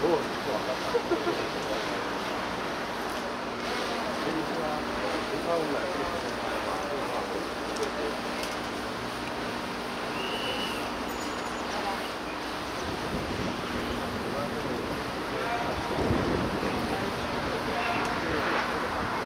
どう分か？ったこんにちは。